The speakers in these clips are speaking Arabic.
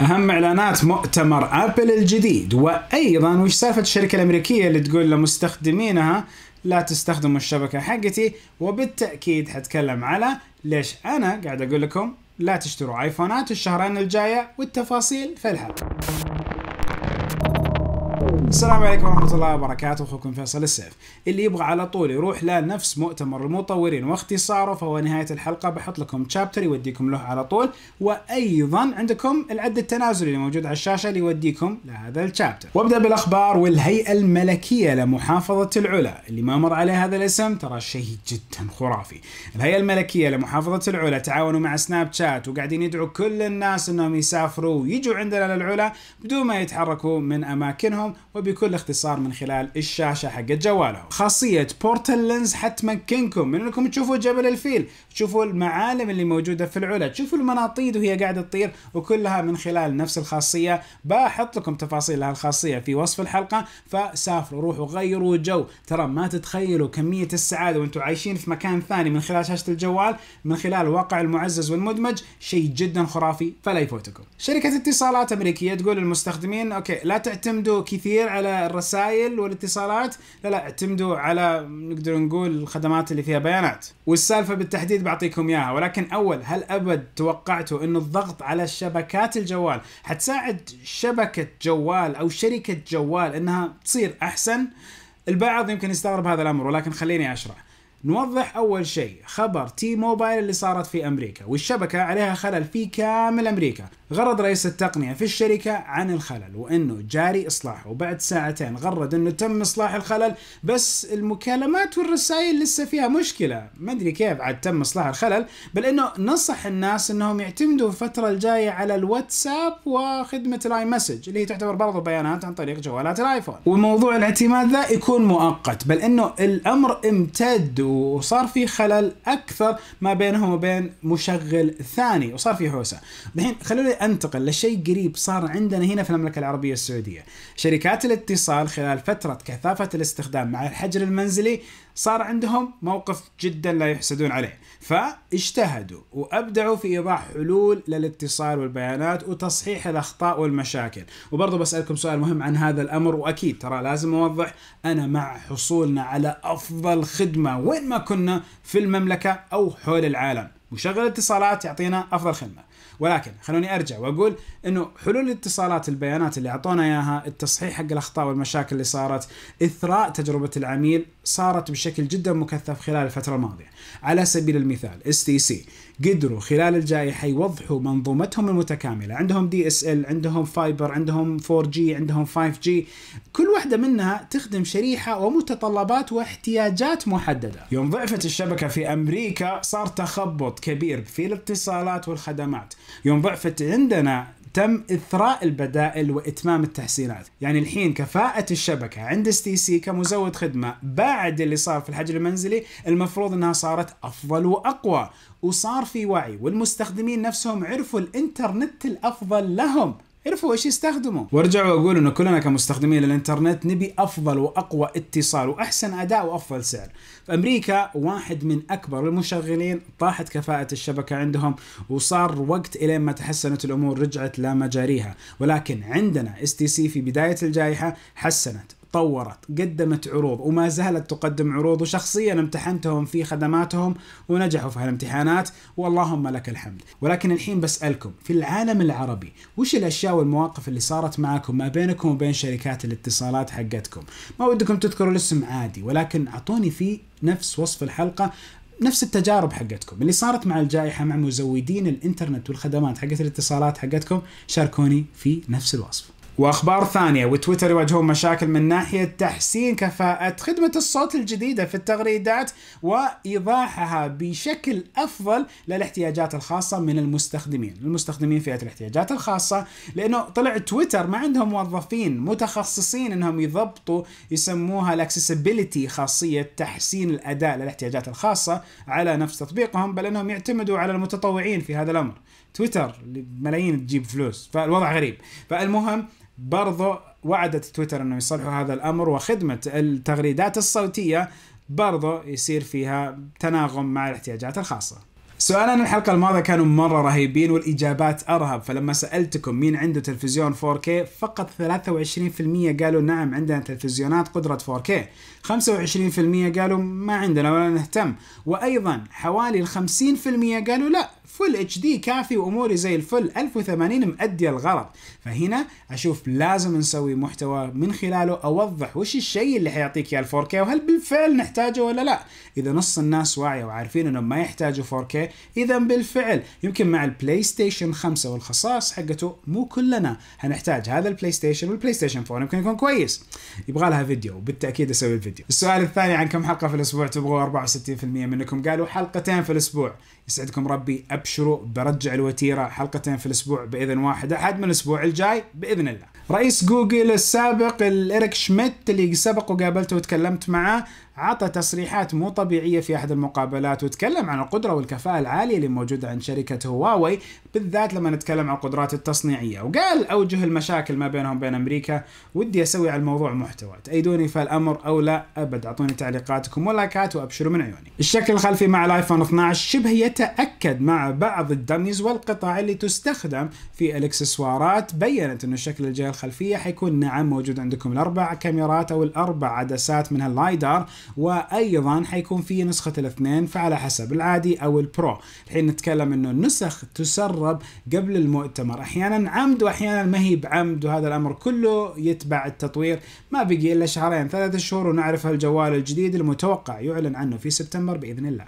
أهم إعلانات مؤتمر آبل الجديد وأيضا وش سالفة الشركة الأمريكية اللي تقول لمستخدمينها لا تستخدموا الشبكة حقتي؟ وبالتأكيد حتكلم على ليش أنا قاعد أقول لكم لا تشتروا آيفونات الشهرين الجاية والتفاصيل في الحلقة السلام عليكم ورحمة الله وبركاته. أخوكم فيصل السيف. اللي يبغى على طول يروح لنفس مؤتمر المطورين واختصاره فهو نهاية الحلقة. بحط لكم تشابتر يوديكم له على طول. وأيضا عندكم العد التنازلي اللي موجود على الشاشة اللي يوديكم لهذا ال chapter وابدأ بالأخبار والهيئة الملكية لمحافظة العلا. اللي ما مر عليه هذا الاسم ترى شيء جدا خرافي. الهيئة الملكية لمحافظة العلا تعاونوا مع Snapchat وقاعدين يدعوا كل الناس إنهم يسافروا ويجوا عندنا للعلا بدون ما يتحركوا من أماكنهم. وبكل اختصار من خلال الشاشة حق جوالهم. خاصية Portal Lens حتمكنكم من انكم تشوفوا جبل الفيل، تشوفوا المعالم اللي موجودة في العلا، تشوفوا المناطيد وهي قاعدة تطير وكلها من خلال نفس الخاصية، بحط لكم تفاصيل هالخاصيه في وصف الحلقة. فسافروا روحوا غيروا جو، ترى ما تتخيلوا كمية السعادة وأنتم عايشين في مكان ثاني من خلال شاشة الجوال من خلال الواقع المعزز والمدمج. شيء جدا خرافي فلا يفوتكم. شركة اتصالات أمريكية تقول للمستخدمين أوكي لا تعتمدوا كثير على الرسائل والاتصالات. لا لا اعتمدوا على نقدر نقول الخدمات اللي فيها بيانات. والسالفة بالتحديد بعطيكم إياها ولكن أول هل أبد توقعتوا انه الضغط على شبكات الجوال حتساعد شبكة جوال أو شركة جوال إنها تصير أحسن؟ البعض يمكن يستغرب هذا الأمر ولكن خليني أشرح. نوضح أول شيء خبر تي موبايل اللي صارت في أمريكا والشبكة عليها خلل في كامل أمريكا. غرد رئيس التقنية في الشركة عن الخلل وإنه جاري إصلاحه. وبعد ساعتين غرد إنه تم إصلاح الخلل بس المكالمات والرسائل لسه فيها مشكلة. ما أدري كيف عاد تم إصلاح الخلل بل إنه نصح الناس إنهم يعتمدوا الفترة الجاية على الواتساب وخدمة ال iMessage اللي هي تعتبر برضو بيانات عن طريق جوالات الآيفون. وموضوع الاعتماد ذا يكون مؤقت بل إنه الأمر امتد وصار في خلل أكثر ما بينهم وبين مشغل ثاني وصار في حوسه الحين خلوني أنتقل لشيء قريب صار عندنا هنا في المملكة العربية السعودية. شركات الاتصال خلال فترة كثافة الاستخدام مع الحجر المنزلي صار عندهم موقف جدا لا يحسدون عليه. فاجتهدوا وأبدعوا في إيضاح حلول للاتصال والبيانات وتصحيح الأخطاء والمشاكل. وبرضه بسألكم سؤال مهم عن هذا الأمر وأكيد ترى لازم اوضح أنا مع حصولنا على أفضل خدمة وين ما كنا في المملكة أو حول العالم. مشغل اتصالات يعطينا أفضل خدمة. ولكن خلوني أرجع وأقول إنه حلول الاتصالات البيانات اللي أعطونا إياها التصحيح حق الأخطاء والمشاكل اللي صارت إثراء تجربة العميل صارت بشكل جدا مكثف خلال الفترة الماضية. على سبيل المثال اس تي سي قدروا خلال الجائحة يوضحوا منظومتهم المتكاملة. عندهم DSL عندهم fiber عندهم 4G عندهم 5G كل واحدة منها تخدم شريحة ومتطلبات واحتياجات محددة. يوم ضعفت الشبكة في أمريكا صار تخبط كبير في الاتصالات والخدمات. يوم ضعفت عندنا تم إثراء البدائل وإتمام التحسينات، يعني الحين كفاءة الشبكة عند اس تي سي كمزود خدمة بعد اللي صار في الحجر المنزلي المفروض إنها صارت أفضل وأقوى، وصار في وعي والمستخدمين نفسهم عرفوا الإنترنت الأفضل لهم، عرفوا إيش يستخدموا. وارجع واقول إنه كلنا كمستخدمين للإنترنت نبي أفضل وأقوى اتصال وأحسن أداء وأفضل سعر. في أمريكا واحد من أكبر المشغلين طاحت كفاءة الشبكة عندهم وصار وقت الين ما تحسنت الأمور رجعت لمجاريها ولكن عندنا اس تي سي في بداية الجائحة حسنت. طورت قدمت عروض وما زالت تقدم عروض وشخصيا امتحنتهم في خدماتهم ونجحوا في هالامتحانات. واللهم لك الحمد. ولكن الحين بسألكم في العالم العربي وش الأشياء والمواقف اللي صارت معكم ما بينكم وبين شركات الاتصالات حقتكم؟ ما ودكم تذكروا الاسم عادي ولكن أعطوني في نفس وصف الحلقة نفس التجارب حقتكم. اللي صارت مع الجائحة مع مزودين الإنترنت والخدمات حقت الاتصالات حقتكم شاركوني في نفس الوصف. وأخبار ثانية وتويتر يواجهون مشاكل من ناحية تحسين كفاءة خدمة الصوت الجديدة في التغريدات وإيضاحها بشكل أفضل للاحتياجات الخاصة من المستخدمين، المستخدمين فئة الاحتياجات الخاصة لأنه طلع تويتر ما عندهم موظفين متخصصين إنهم يضبطوا يسموها الاكسسبيلتي خاصية تحسين الأداء للاحتياجات الخاصة على نفس تطبيقهم بل إنهم يعتمدوا على المتطوعين في هذا الأمر. تويتر ملايين تجيب فلوس فالوضع غريب فالمهم برضو وعدت تويتر أنه يصلحوا هذا الأمر وخدمة التغريدات الصوتية برضو يصير فيها تناغم مع الاحتياجات الخاصة. سؤالنا الحلقة الماضية كانوا مرة رهيبين والإجابات أرهب فلما سألتكم مين عنده تلفزيون 4K فقط 23% قالوا نعم عندنا تلفزيونات قدرة 4K 25% قالوا ما عندنا ولا نهتم وأيضا حوالي ال 50% قالوا لا. Full HD كافي وأموري زي الفل. 1080 مأدي الغرض. فهنا أشوف لازم نسوي محتوى من خلاله أوضح وش الشيء اللي حيعطيك ال 4K وهل بالفعل نحتاجه ولا لا. إذا نص الناس واعية وعارفين إنهم ما يحتاجوا 4K إذا بالفعل يمكن مع البلاي ستيشن 5 والخصائص حقته مو كلنا هنحتاج هذا البلاي ستيشن والبلاي ستيشن 4 يمكن يكون كويس. يبغى لها فيديو وبالتأكيد أسوي الفيديو. السؤال الثاني عن كم حلقة في الأسبوع؟ تبغوا 64% منكم؟ قالوا حلقتين في الأسبوع. يسعدكم ربي. أبشروا برجع الوتيرة حلقتين في الأسبوع بإذن واحد أحد من الأسبوع الجاي بإذن الله. رئيس جوجل السابق الإريك شميت اللي سبق وقابلته وتكلمت معاه عطى تصريحات مو طبيعية في أحد المقابلات وتكلم عن القدرة والكفاءة العالية اللي موجودة عند شركة هواوي بالذات لما نتكلم عن القدرات التصنيعية. وقال أوجه المشاكل ما بينهم وبين أمريكا ودي أسوي على الموضوع محتوى. تأيدوني في الأمر أو لا؟ أبد. أعطوني تعليقاتكم ولايكات وأبشروا من عيوني. الشكل الخلفي مع الآيفون 12 شبه يتأكد مع بعض ال dummies والقطع اللي تستخدم في الإكسسوارات بيّنت أنه الشكل الجهة الخلفية حيكون نعم موجود عندكم الأربع كاميرات أو الأربع عدسات منها ال LiDAR وأيضا حيكون في نسخة الاثنين فعلى حسب العادي أو ال Pro. الحين نتكلم إنه النسخ تسرب قبل المؤتمر. أحيانا عمد واحيانا ما هي بعمد وهذا الأمر كله يتبع التطوير. ما بقي إلا شهرين ثلاثة شهور ونعرف الجوال الجديد المتوقع. يعلن عنه في سبتمبر بإذن الله.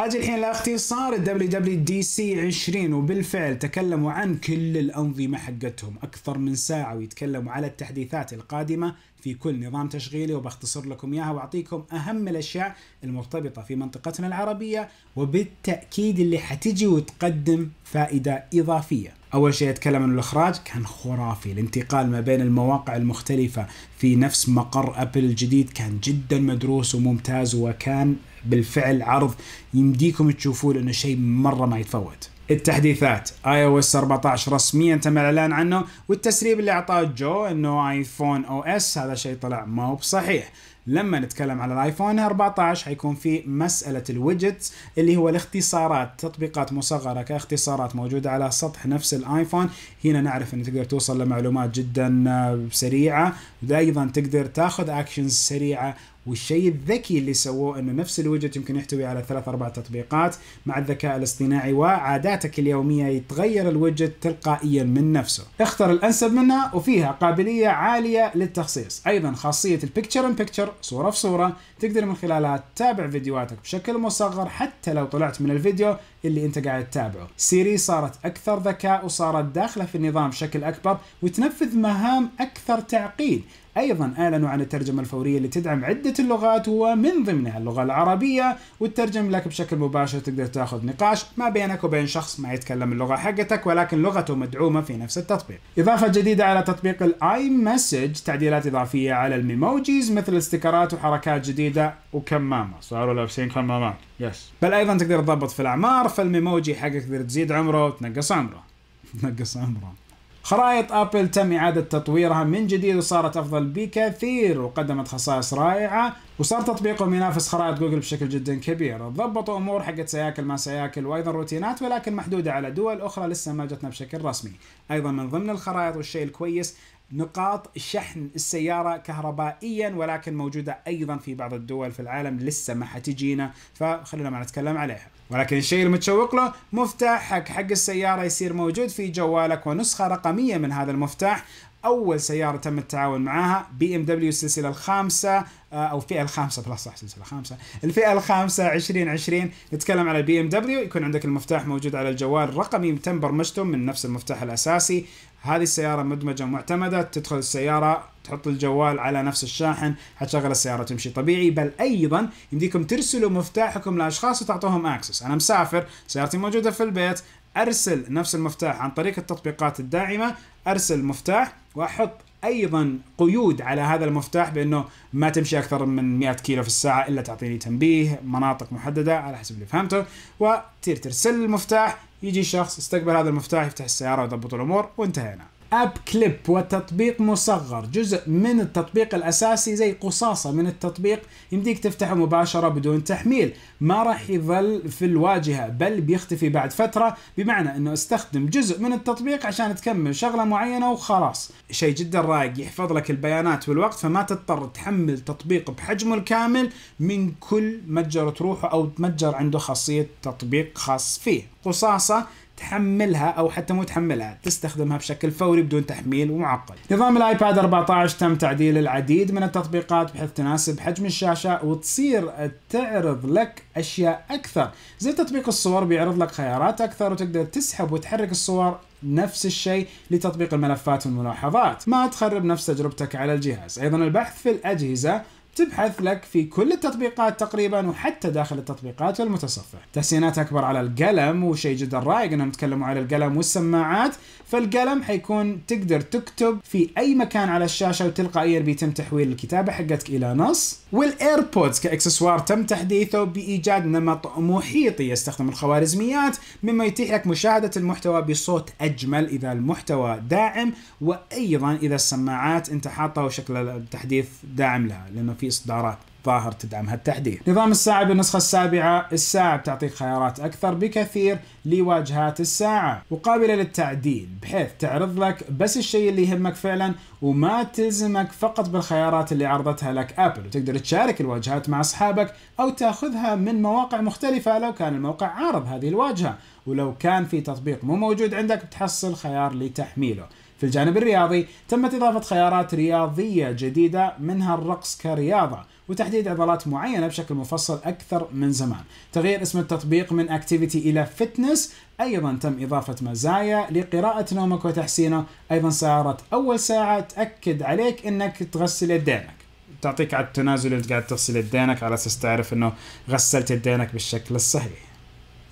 أجي الحين لاختصار ال WWDC 20 وبالفعل تكلموا عن كل الأنظمة حقتهم. أكثر من ساعة ويتكلموا على التحديثات القادمة في كل نظام تشغيلي وبختصر لكم إياها وأعطيكم أهم الأشياء المرتبطة في منطقتنا العربية وبالتأكيد اللي حتجي وتقدم فائدة إضافية. أول شيء أتكلم عن الإخراج كان خرافي، الانتقال ما بين المواقع المختلفة في نفس مقر أبل الجديد كان جدا مدروس وممتاز وكان بالفعل عرض يمديكم تشوفوه لأنه شيء مرة ما يتفوت. التحديثات. iOS 14 رسميا تم الإعلان عنه والتسريب اللي أعطاه جو إنه iPhone OS هذا شيء طلع ما هو بصحيح. لما نتكلم على الآيفون 14 حيكون في مسألة ال widgets اللي هو الاختصارات تطبيقات مصغرة كاختصارات موجودة على سطح نفس الآيفون. هنا نعرف إن تقدر توصل لمعلومات جدا سريعة. وأيضا تقدر تاخذ actions سريعة والشيء الذكي اللي سووه انه نفس الوجت يمكن يحتوي على ثلاث أربع تطبيقات مع الذكاء الاصطناعي وعاداتك اليومية يتغير الوجت تلقائيا من نفسه. اختر الأنسب منها وفيها قابلية عالية للتخصيص، أيضا خاصية ال picture in picture صورة في صورة. تقدر من خلالها تتابع فيديوهاتك بشكل مصغر حتى لو طلعت من الفيديو. اللي انت قاعد تتابعه. سيري صارت أكثر ذكاء وصارت داخلة في النظام بشكل أكبر وتنفذ مهام أكثر تعقيد. أيضا أعلنوا عن الترجمة الفورية اللي تدعم عدة اللغات ومن ضمنها اللغة العربية وتترجم لك بشكل مباشر تقدر تاخذ نقاش ما بينك وبين شخص ما يتكلم اللغة حقتك ولكن لغته مدعومة في نفس التطبيق. إضافة جديدة على تطبيق ال iMessage تعديلات إضافية على ال Memojis مثل استيكرات وحركات جديدة وكمامة صاروا لابسين كمامات يس بل أيضا تقدر تضبط في الأعمار فال Memoji حقك تقدر تزيد عمره وتنقص عمره. تنقص عمره. خرائط آبل تم إعادة تطويرها من جديد وصارت أفضل بكثير وقدمت خصائص رائعة وصار تطبيقهم ينافس خرائط جوجل بشكل جدا كبير. ضبطوا أمور حقت سياكل ما سياكل وأيضا روتينات ولكن محدودة على دول أخرى لسه ما جتنا بشكل رسمي. أيضا من ضمن الخرائط والشيء الكويس نقاط شحن السيارة كهربائيا ولكن موجودة أيضا في بعض الدول في العالم لسه ما حتجينا فخلينا ما نتكلم عليها. ولكن الشيء المتشوق له مفتاحك حق السيارة يصير موجود في جوالك ونسخة رقمية من هذا المفتاح. أول سيارة تم التعاون معاها بي إم دبليو السلسلة الخامسة أو الفئه الخامسة بلا صح سلسلة خامسة. الفئة الخامسة 2020 نتكلم على البي إم دبليو. يكون عندك المفتاح موجود على الجوال رقمي تم برمجته من نفس المفتاح الأساسي. هذه السيارة مدمجة معتمدة تدخل السيارة تحط الجوال على نفس الشاحن حتشغل السيارة تمشي. طبيعي بل أيضا يمديكم ترسلوا مفتاحكم لأشخاص وتعطوهم access أنا مسافر سيارتي موجودة في البيت أرسل نفس المفتاح عن طريق التطبيقات الداعمة أرسل مفتاح وأحط أيضا قيود على هذا المفتاح بأنه ما تمشي أكثر من 100 كيلو في الساعة إلا تعطيني تنبيه مناطق محددة على حسب اللي فهمته وتصير ترسل المفتاح يجي شخص يستقبل هذا المفتاح يفتح السيارة ويضبط الأمور وانتهينا. اب كليب وتطبيق مصغر جزء من التطبيق الأساسي زي قصاصة من التطبيق يمديك تفتحه مباشرة بدون تحميل. ما راح يظل في الواجهة بل بيختفي بعد فترة بمعنى إنه استخدم جزء من التطبيق عشان تكمل شغلة معينة وخلاص. شيء جدا رايق يحفظ لك البيانات والوقت فما تضطر تحمل تطبيق بحجمه الكامل من كل متجر تروحه أو متجر عنده خاصية تطبيق خاص فيه. قصاصة تحملها أو حتى مو تحملها تستخدمها بشكل فوري بدون تحميل ومعقد. نظام الآيباد 14 تم تعديل العديد من التطبيقات بحيث تناسب حجم الشاشة وتصير تعرض لك أشياء أكثر، زي تطبيق الصور بيعرض لك خيارات أكثر وتقدر تسحب وتحرك الصور نفس الشيء لتطبيق الملفات والملاحظات. ما تخرب نفس تجربتك على الجهاز. أيضا البحث في الأجهزة تبحث لك في كل التطبيقات تقريبا وحتى داخل التطبيقات والمتصفح. تحسينات أكبر على القلم وشيء جدا رائق إنهم تكلموا على القلم والسماعات فالقلم حيكون تقدر تكتب في أي مكان على الشاشة وتلقائيا بيتم تحويل الكتابة حقتك إلى نص. والايربودز كإكسسوار تم تحديثه بإيجاد نمط محيطي يستخدم الخوارزميات مما يتيح لك مشاهدة المحتوى بصوت أجمل إذا المحتوى داعم وأيضا إذا السماعات انت حاطه وشكل التحديث داعم لها لأنه في إصدارات. ظاهر تدعم هالتحديث نظام الساعة بالنسخة السابعة الساعة بتعطيك خيارات أكثر بكثير لواجهات الساعة وقابلة للتعديل بحيث تعرض لك بس الشيء اللي يهمك فعلا وما تلزمك فقط بالخيارات اللي عرضتها لك أبل وتقدر تشارك الواجهات مع أصحابك أو تأخذها من مواقع مختلفة لو كان الموقع عارض هذه الواجهة ولو كان في تطبيق مو موجود عندك بتحصل خيار لتحميله. في الجانب الرياضي تمت إضافة خيارات رياضية جديدة منها الرقص كرياضة وتحديد عضلات معينة بشكل مفصل أكثر من زمان تغيير اسم التطبيق من Activity إلى Fitness أيضا تم إضافة مزايا لقراءة نومك وتحسينه أيضا صارت أول ساعة تأكد عليك أنك تغسل يدينك تعطيك على التنازل انت قاعد تغسل يدينك على أساس تعرف إنه غسلت يدينك بالشكل الصحيح.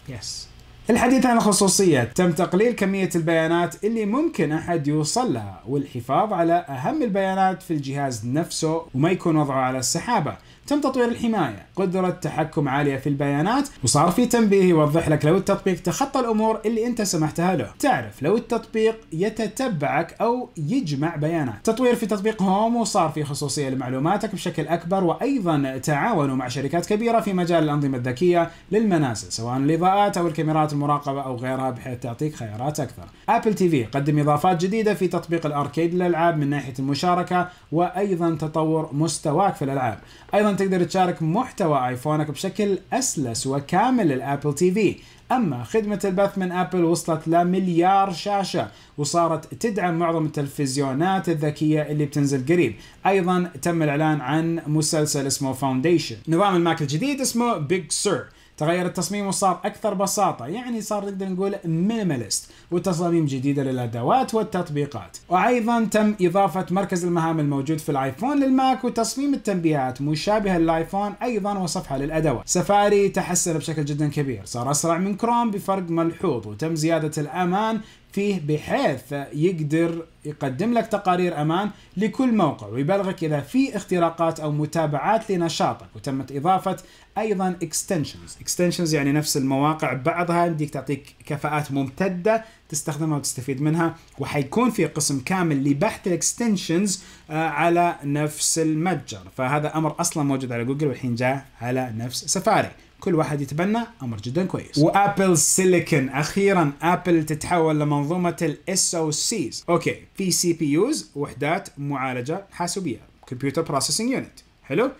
Yes. Yes. الحديث عن الخصوصية تم تقليل كمية البيانات اللي ممكن أحد يوصل لها والحفاظ على أهم البيانات في الجهاز نفسه وما يكون وضعه على السحابة. تم تطوير الحماية قدرة تحكم عالية في البيانات وصار في تنبيه يوضح لك لو التطبيق تخطى الأمور اللي أنت سمحتها له. تعرف لو التطبيق يتتبعك أو يجمع بيانات. تطوير في تطبيق Home وصار في خصوصية لمعلوماتك بشكل أكبر وأيضا تعاونوا مع شركات كبيرة في مجال الأنظمة الذكية للمنازل سواء الإضاءات أو الكاميرات المراقبة أو غيرها بحيث تعطيك خيارات أكثر. أبل TV قدم إضافات جديدة في تطبيق ال Arcade للألعاب من ناحية المشاركة وأيضا تطور مستواك في الألعاب. أيضا تقدر تشارك محتوى آيفونك بشكل أسلس وكامل للآبل TV. أما خدمة البث من آبل وصلت لمليار شاشة وصارت تدعم معظم التلفزيونات الذكية اللي بتنزل قريب. أيضا تم الإعلان عن مسلسل اسمه Foundation نظام الماك الجديد اسمه Big Sur تغير التصميم وصار أكثر بساطة. يعني صار نقدر نقول minimalist وتصاميم جديدة للأدوات والتطبيقات. وأيضا تم إضافة مركز المهام الموجود في الآيفون للماك وتصميم التنبيهات مشابهه للآيفون أيضا وصفحه للأدوات. سفاري تحسن بشكل جدا كبير. صار أسرع من كروم بفرق ملحوظ وتم زيادة الأمان فيه بحيث يقدر يقدم لك تقارير أمان لكل موقع ويبلغك إذا في اختراقات أو متابعات لنشاطك وتمت إضافة أيضا extensions extensions يعني نفس المواقع بعضها يمديك تعطيك كفاءات ممتدة تستخدمها وتستفيد منها وحيكون في قسم كامل لبحث ال extensions آه، على نفس المتجر. فهذا أمر أصلا موجود على جوجل والحين جاء على نفس سفاري. كل واحد يتبنى أمر جدا كويس. وآبل سيليكون أخيرا آبل تتحول لمنظومة ال SOCs okay في CPUs وحدات معالجة حاسوبية computer processing unit حلو؟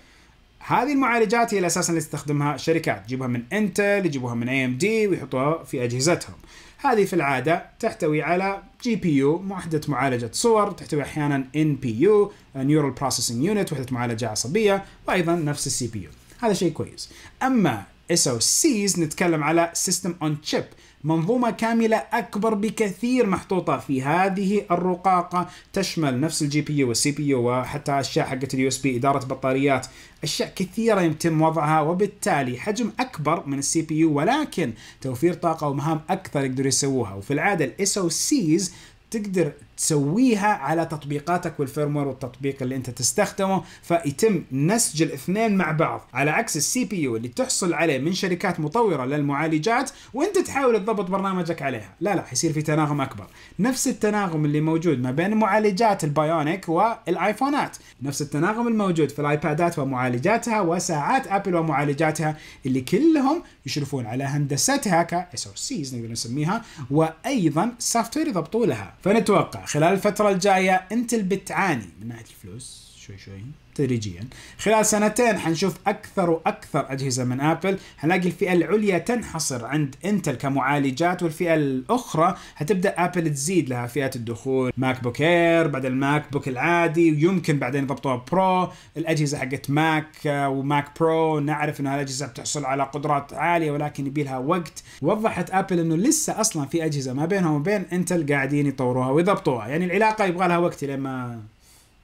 هذه المعالجات هي الأساس اللي تستخدمها شركات. تجيبها من انتل يجيبوها من اي ام دي ويحطوها في أجهزتهم. هذه في العادة تحتوي على GPU وحدة معالجة صور تحتوي أحيانا NPU neural processing unit وحدة معالجة عصبية وأيضا نفس ال CPU هذا شيء كويس. أما SOCs نتكلم على System on Chip منظومة كاملة أكبر بكثير محطوطة في هذه الرقاقة تشمل نفس ال GPU وال CPU وحتى أشياء حقت ال USB إدارة بطاريات أشياء كثيرة يتم وضعها وبالتالي حجم أكبر من ال CPU ولكن توفير طاقة ومهام أكثر يقدروا يسووها. وفي العادة الاس أو سيز تقدر تسويها على تطبيقاتك وال firmware والتطبيق اللي انت تستخدمه فيتم نسج الاثنين مع بعض. على عكس ال CPU اللي تحصل عليه من شركات مطورة للمعالجات وانت تحاول تضبط برنامجك عليها. لا لا حيصير في تناغم أكبر. نفس التناغم اللي موجود ما بين معالجات ال Bionic والآيفونات. نفس التناغم الموجود في الآيبادات ومعالجاتها وساعات آبل ومعالجاتها اللي كلهم يشرفون على هندستها ك اس أو سيز نقدر نسميها وأيضا software يضبطوا لها. فنتوقع خلال الفترة الجاية انت اللي بتعاني من ناحية الفلوس شوي شوي. تدريجيا خلال سنتين حنشوف أكثر وأكثر أجهزة من آبل. حنلاقي الفئة العليا تنحصر عند انتل كمعالجات والفئة الأخرى حتبدا آبل تزيد لها فئات الدخول. ماك بوك Air بعد الماك بوك العادي ويمكن بعدين يضبطوها Pro الأجهزة حقت ماك وماك Pro نعرف إنها الأجهزة بتحصل على قدرات عالية ولكن يبي لها وقت. وضحت آبل إنه لسه أصلا في أجهزة ما بينهم وبين انتل قاعدين يطوروها ويضبطوها. يعني العلاقة يبغى لها وقت لما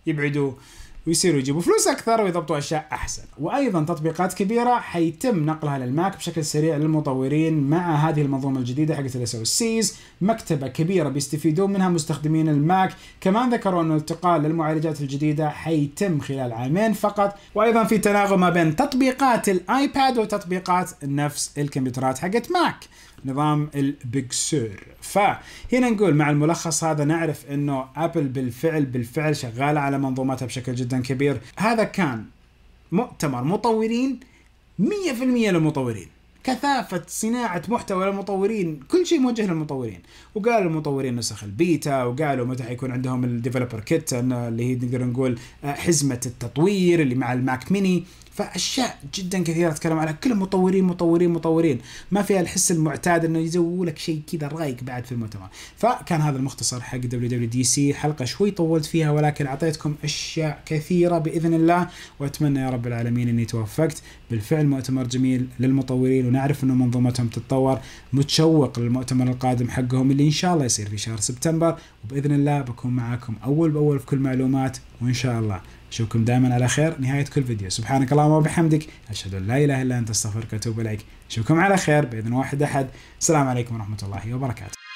يبعدوا ويصيروا يجيبوا فلوس أكثر ويضبطوا أشياء أحسن. وأيضا تطبيقات كبيرة حيتم نقلها للماك بشكل سريع للمطورين مع هذه المنظومة الجديدة حقت الاس أو سيز مكتبة كبيرة بيستفيدون منها مستخدمين الماك. كمان ذكروا انه الانتقال للمعالجات الجديدة حيتم خلال عامين فقط. وأيضا في تناغم ما بين تطبيقات الايباد وتطبيقات نفس الكمبيوترات حقت ماك. نظام ال Big Sur. فهنا نقول مع الملخص هذا نعرف إنه ابل بالفعل بالفعل شغالة على منظوماتها بشكل جدا كبير. هذا كان مؤتمر مطورين 100% للمطورين. كثافة صناعة محتوى للمطورين كل شيء موجه للمطورين. وقالوا المطورين نسخ البيتا وقالوا متى حيكون عندهم ال developer kit اللي هي نقدر نقول حزمة التطوير اللي مع الماك ميني فأشياء جدا كثيرة أتكلم على كل مطورين مطورين مطورين. ما فيها الحس المعتاد إنه يسووا لك شيء كذا رايق بعد في المؤتمر. فكان هذا المختصر حق WWDC حلقة شوي طولت فيها ولكن أعطيتكم أشياء كثيرة بإذن الله. وأتمنى يا رب العالمين إني توفقت. بالفعل مؤتمر جميل للمطورين ونعرف إنه منظومتهم تتطور. متشوق للمؤتمر القادم حقهم اللي إن شاء الله يصير في شهر سبتمبر. وبإذن الله بكون معاكم أول بأول في كل معلومات. وإن شاء الله أشوفكم دائما على خير نهاية كل فيديو. سبحانك اللهم وبحمدك أشهد أن لا إله إلا أنت أستغفرك وأتوب إليك. أشوفكم على خير بإذن واحد أحد. السلام عليكم ورحمة الله وبركاته.